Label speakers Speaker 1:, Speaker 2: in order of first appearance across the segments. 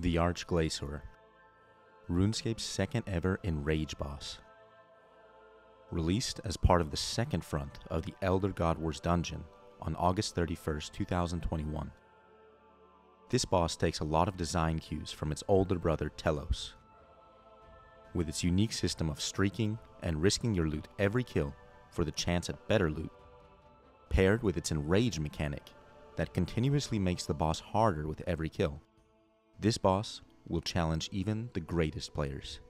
Speaker 1: The Arch-Glacor, RuneScape's second ever Enrage boss. Released as part of the second front of the Elder God Wars dungeon on August 31st, 2021. This boss takes a lot of design cues from its older brother Telos. With its unique system of streaking and risking your loot every kill for the chance at better loot, paired with its Enrage mechanic that continuously makes the boss harder with every kill. This boss will challenge even the greatest players.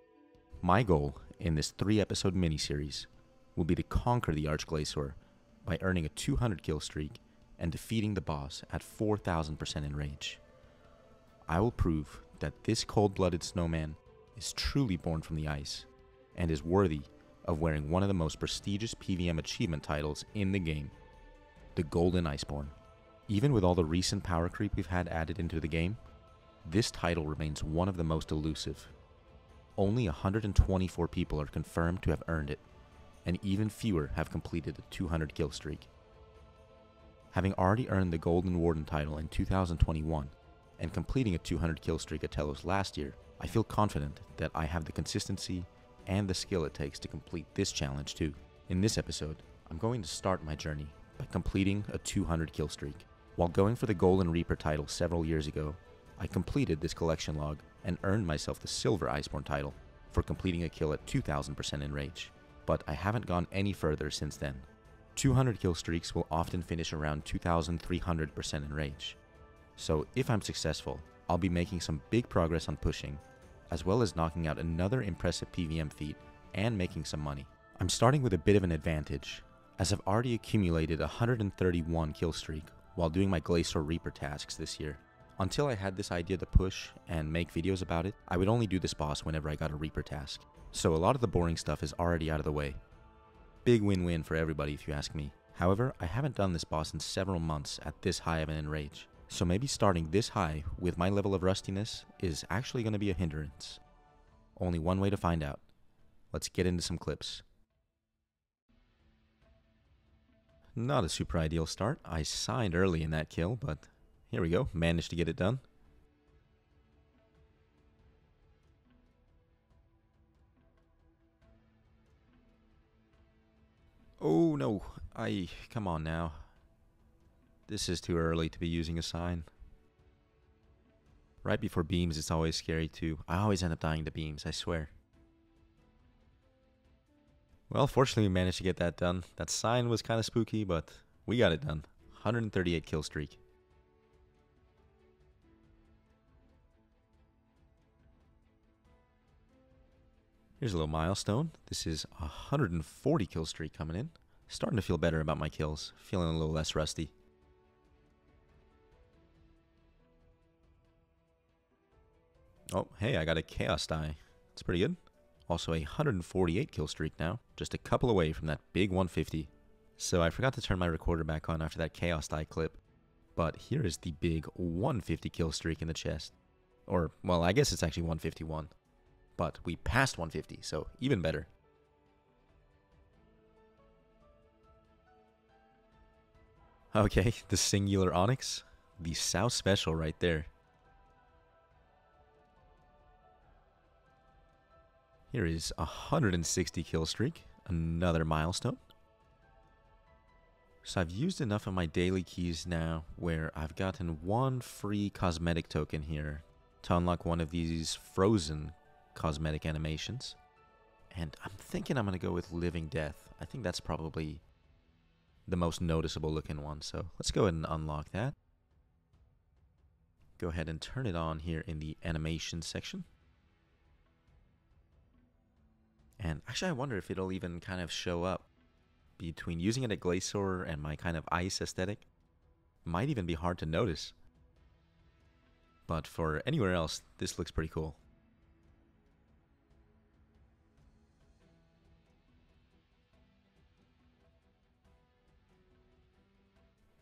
Speaker 1: My goal in this three episode miniseries will be to conquer the Arch-Glacor by earning a 200 kill streak and defeating the boss at 4000% in Enrage. I will prove that this cold blooded snowman is truly born from the ice and is worthy of wearing one of the most prestigious PVM achievement titles in the game the Golden Iceborn. Even with all the recent power creep we've had added into the game, this title remains one of the most elusive. Only 124 people are confirmed to have earned it, and even fewer have completed the 200 kill streak. Having already earned the Golden Warden title in 2021 and completing a 200 kill streak at Telos last year, I feel confident that I have the consistency and the skill it takes to complete this challenge too. In this episode, I'm going to start my journey by completing a 200 kill streak. While going for the Golden Reaper title several years ago, I completed this collection log and earned myself the Silver Iceborn title for completing a kill at 2000% in Enrage, but I haven't gone any further since then. 200 kill streaks will often finish around 2300% in Enrage, so if I'm successful, I'll be making some big progress on pushing, as well as knocking out another impressive PVM feat and making some money. I'm starting with a bit of an advantage, as I've already accumulated 131 kill streak while doing my Glacor Reaper tasks this year. Until I had this idea to push and make videos about it, I would only do this boss whenever I got a Reaper task. So a lot of the boring stuff is already out of the way. Big win-win for everybody if you ask me. However, I haven't done this boss in several months at this high of an enrage. So maybe starting this high with my level of rustiness is actually going to be a hindrance. Only one way to find out. Let's get into some clips. Not a super ideal start. I signed early in that kill, but here we go. Managed to get it done. Oh no, I come on now. This is too early to be using a sign. Right before beams, it's always scary too. I always end up dying to beams, I swear. Well, fortunately, we managed to get that done. That sign was kind of spooky, but we got it done. 138 kill streak. Here's a little milestone. This is a 140 kill streak coming in. Starting to feel better about my kills. Feeling a little less rusty. Oh, hey, I got a Chaos die. That's pretty good. Also a 148 kill streak now. Just a couple away from that big 150. So I forgot to turn my recorder back on after that Chaos die clip. But here is the big 150 kill streak in the chest. Or, well, I guess it's actually 151 but we passed 150, so even better. Okay, the singular onyx, the South special right there. Here is a 160 kill streak, another milestone. So I've used enough of my daily keys now where I've gotten one free cosmetic token here to unlock one of these frozen cosmetic animations. And I'm thinking I'm going to go with Living Death. I think that's probably the most noticeable looking one. So let's go ahead and unlock that. Go ahead and turn it on here in the animation section. And actually, I wonder if it'll even kind of show up between using it at Glacor and my kind of ice aesthetic. Might even be hard to notice. But for anywhere else, this looks pretty cool.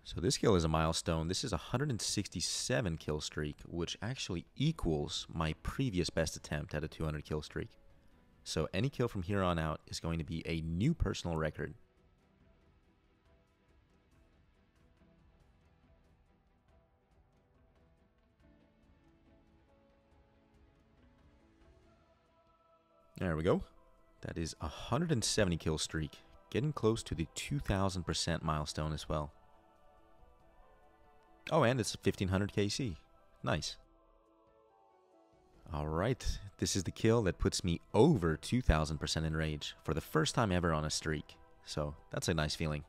Speaker 1: So this kill is a milestone. This is a 167 kill streak, which actually equals my previous best attempt at a 200 kill streak. So any kill from here on out is going to be a new personal record. There we go. That is a 170 kill streak, getting close to the 2000% milestone as well. Oh, and it's 1500 KC. Nice. Alright, this is the kill that puts me over 2000% enrage for the first time ever on a streak. So, that's a nice feeling.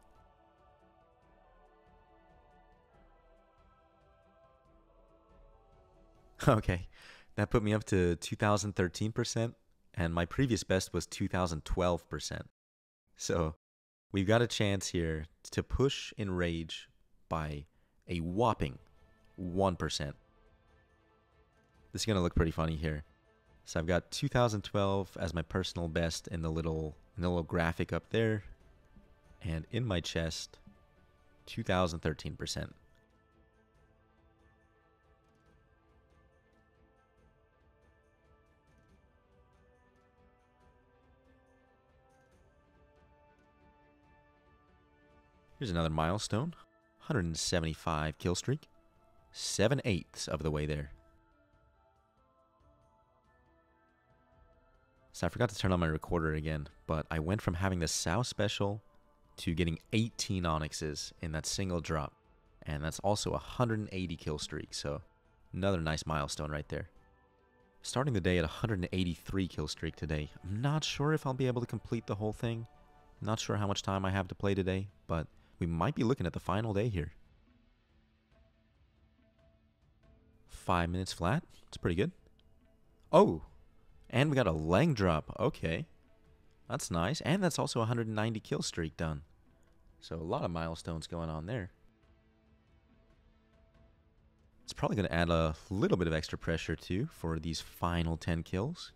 Speaker 1: Okay, that put me up to 2013%, and my previous best was 2012%. So, we've got a chance here to push enrage by a whopping 1%. This is going to look pretty funny here. So I've got 2012 as my personal best in the little in the little graphic up there. And in my chest, 2013%. Here's another milestone 175 kill streak. 7 eighths of the way there. So I forgot to turn on my recorder again, but I went from having the Sow special to getting 18 Onyxes in that single drop. And that's also a 180 kill streak, so another nice milestone right there. Starting the day at 183 kill streak today. I'm not sure if I'll be able to complete the whole thing. Not sure how much time I have to play today, but we might be looking at the final day here. Five minutes flat. It's pretty good. Oh, and we got a Leng drop. Okay. That's nice. And that's also a 190 kill streak done. So a lot of milestones going on there. It's probably going to add a little bit of extra pressure too for these final 10 kills.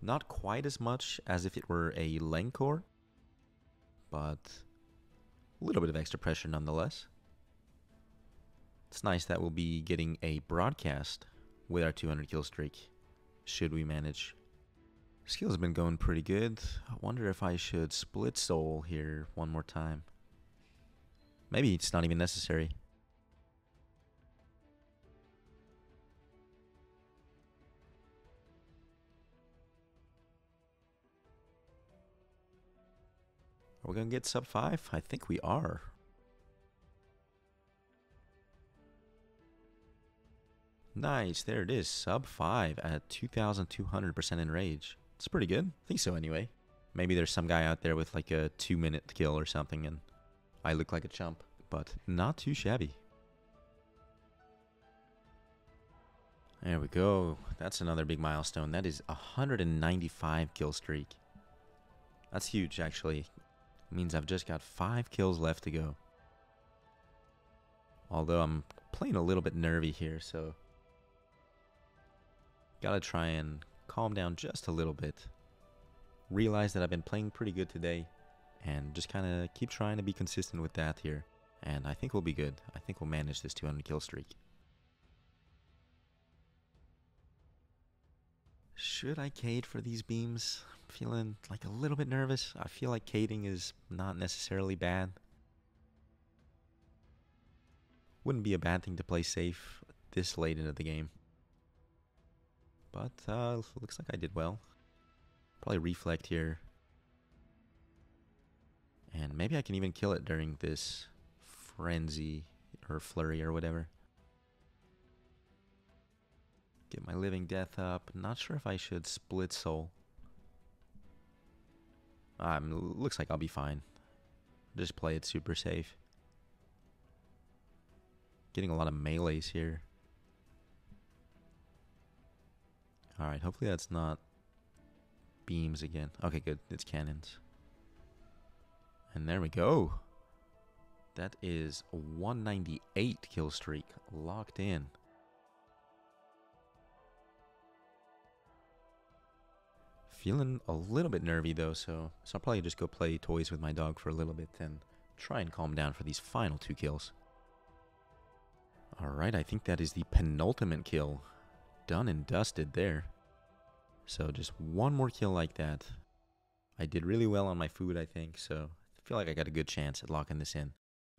Speaker 1: Not quite as much as if it were a Langkor, but a little bit of extra pressure nonetheless. It's nice that we'll be getting a broadcast with our 200 kill streak, should we manage Skill's been going pretty good. I wonder if I should split soul here one more time. Maybe it's not even necessary. Are going to get sub 5? I think we are. Nice, there it is, sub 5 at 2,200% enrage. It's pretty good. I think so anyway. Maybe there's some guy out there with like a two minute kill or something and I look like a chump. But not too shabby. There we go. That's another big milestone. That is 195 kill streak. That's huge actually. Means I've just got five kills left to go. Although I'm playing a little bit nervy here, so gotta try and calm down just a little bit, realize that I've been playing pretty good today, and just kind of keep trying to be consistent with that here. And I think we'll be good. I think we'll manage this 200 kill streak. Should I cade for these beams? I'm feeling like a little bit nervous. I feel like cading is not necessarily bad. Wouldn't be a bad thing to play safe this late into the game. But uh, looks like I did well. Probably reflect here. And maybe I can even kill it during this frenzy or flurry or whatever. Get my living death up. Not sure if I should split soul. Um, looks like I'll be fine. Just play it super safe. Getting a lot of melees here. Alright, hopefully that's not beams again. Okay, good. It's cannons. And there we go. That is a 198 kill streak locked in. Feeling a little bit nervy though, so, so I'll probably just go play toys with my dog for a little bit and try and calm down for these final two kills. Alright, I think that is the penultimate kill done and dusted there. So just one more kill like that. I did really well on my food, I think, so I feel like I got a good chance at locking this in.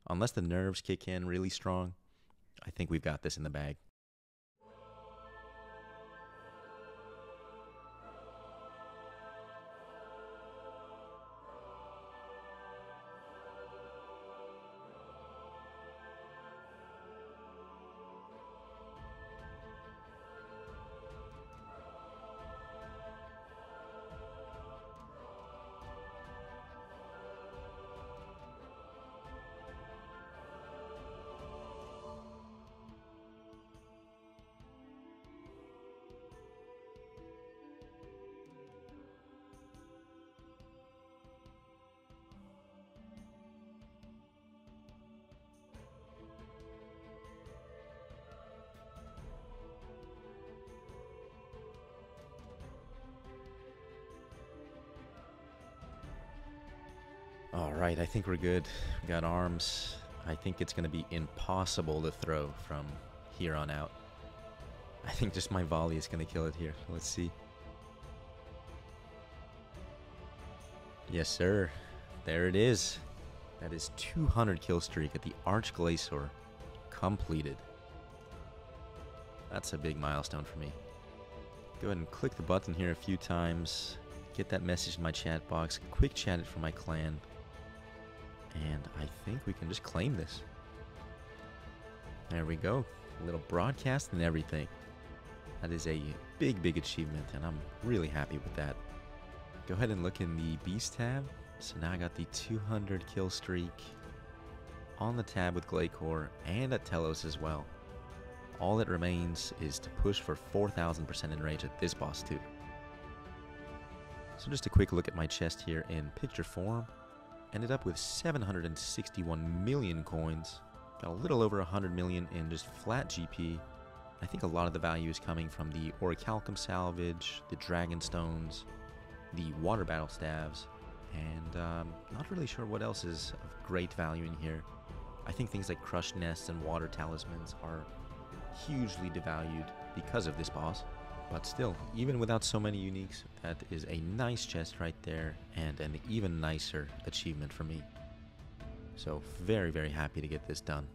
Speaker 1: Unless the nerves kick in really strong, I think we've got this in the bag. Alright, I think we're good. We got arms. I think it's going to be impossible to throw from here on out. I think just my volley is going to kill it here. Let's see. Yes, sir. There it is. That is 200 kill streak at the Arch-Glacor completed. That's a big milestone for me. Go ahead and click the button here a few times. Get that message in my chat box. Quick chat it for my clan. And I think we can just claim this. There we go. A little broadcast and everything. That is a big, big achievement, and I'm really happy with that. Go ahead and look in the Beast tab. So now I got the 200 kill streak on the tab with Glacor and at Telos as well. All that remains is to push for 4000% enrage at this boss too. So just a quick look at my chest here in picture form. Ended up with 761 million coins. Got a little over 100 million in just flat GP. I think a lot of the value is coming from the Orichalcum salvage, the Dragon Stones, the Water Battle Staves, and um, not really sure what else is of great value in here. I think things like Crushed Nests and Water Talismans are hugely devalued because of this boss. But still, even without so many uniques, that is a nice chest right there and an even nicer achievement for me. So very, very happy to get this done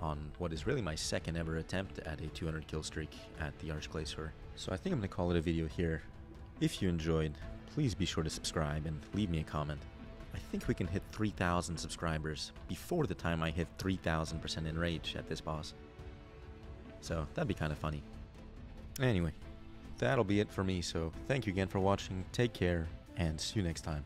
Speaker 1: on what is really my second ever attempt at a 200 kill streak at the Arch-Glacor. So I think I'm going to call it a video here. If you enjoyed, please be sure to subscribe and leave me a comment. I think we can hit 3,000 subscribers before the time I hit 3,000% enrage at this boss. So that'd be kind of funny. Anyway, that'll be it for me, so thank you again for watching, take care, and see you next time.